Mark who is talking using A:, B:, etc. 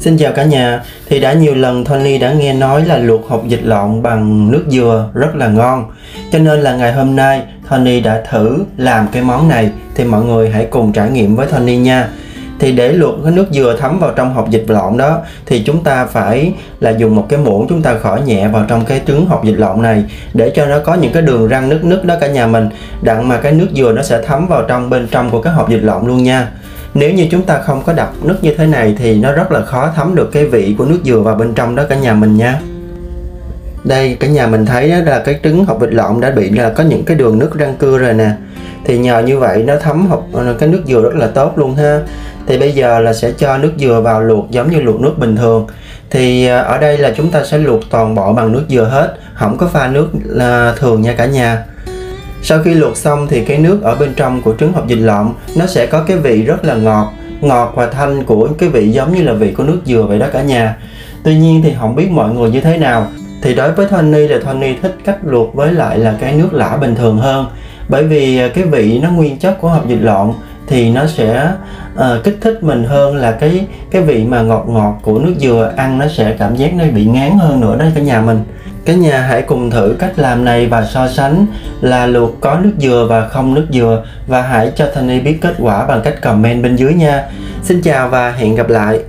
A: Xin chào cả nhà, thì đã nhiều lần Tony đã nghe nói là luộc hột vịt lộn bằng nước dừa rất là ngon. Cho nên là ngày hôm nay Tony đã thử làm cái món này. Thì mọi người hãy cùng trải nghiệm với Tony nha. Thì để luộc cái nước dừa thấm vào trong hộp dịch lộn đó thì chúng ta phải là dùng một cái muỗng chúng ta khỏi nhẹ vào trong cái trứng hộp dịch lộn này để cho nó có những cái đường răng nước nước đó cả nhà mình. Đặng mà cái nước dừa nó sẽ thấm vào trong bên trong của cái hộp dịch lộn luôn nha nếu như chúng ta không có đập nước như thế này thì nó rất là khó thấm được cái vị của nước dừa vào bên trong đó cả nhà mình nha. Đây, cả nhà mình thấy đó là cái trứng hộp vịt lộn đã bị là có những cái đường nước răng cưa rồi nè. Thì nhờ như vậy nó thấm hộp ờ, cái nước dừa rất là tốt luôn ha. Thì bây giờ là sẽ cho nước dừa vào luộc giống như luộc nước bình thường. Thì ờ, ở đây là chúng ta sẽ luộc toàn bộ bằng nước dừa hết không có pha nước là thường nha cả nhà sau khi luộc xong thì cái nước ở bên trong của trứng hộp vịt lộn nó sẽ có cái vị rất là ngọt. Ngọt và thanh của cái vị giống như là vị của nước dừa vậy đó cả nhà. Tuy nhiên thì không biết mọi người như thế nào. Thì đối với Tony là Tony thích cách luộc với lại là cái nước lã bình thường hơn. Bởi vì à, cái vị nó nguyên chất của hộp vịt lộn thì nó sẽ uh, kích thích mình hơn là cái cái vị mà ngọt ngọt của nước dừa ăn nó sẽ cảm giác nó bị ngán hơn nữa đó cả nhà mình cả nhà hãy cùng thử cách làm này và so sánh là luộc có nước dừa và không nước dừa và hãy cho Tony biết kết quả bằng cách comment bên dưới nha. Xin chào và hẹn gặp lại.